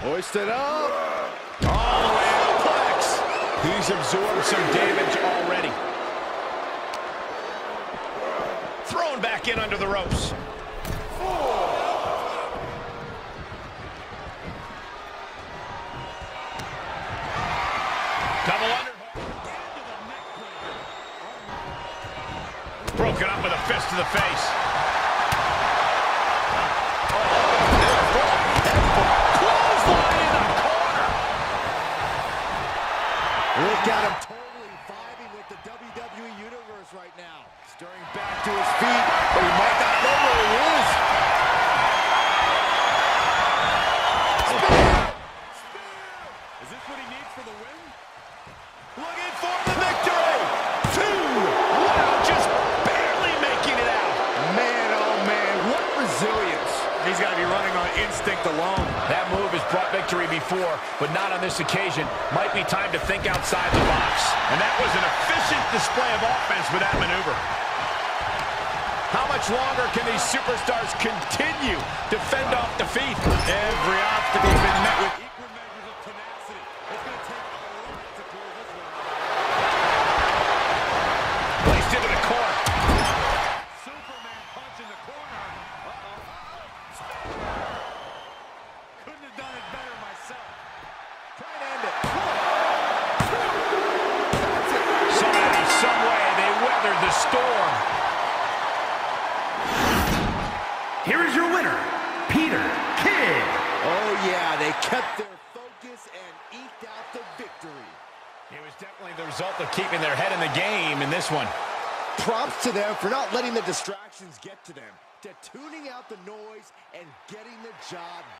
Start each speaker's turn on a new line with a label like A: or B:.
A: Hoisted up.
B: Way to Plex. He's absorbed some damage already. Thrown back in under the ropes. Double under. Broken up with a fist to the face.
A: Look at him totally vibing with the WWE Universe right now. Stirring back to his feet, but he might not know where he is.
C: Is this what he needs for the win? He's got to be running on instinct alone.
B: That move has brought victory before, but not on this occasion. Might be time to think outside the box. And that was an efficient display of offense with that maneuver. How much longer can these superstars continue to fend off defeat?
C: Every obstacle's
B: some way, they weathered the storm.
D: Here is your winner, Pita Kid.
A: Oh yeah, they kept their focus and eked out the victory.
B: It was definitely the result of keeping their head in the game in this one.
A: Props to them for not letting the distractions get to them, to tuning out the noise and getting the job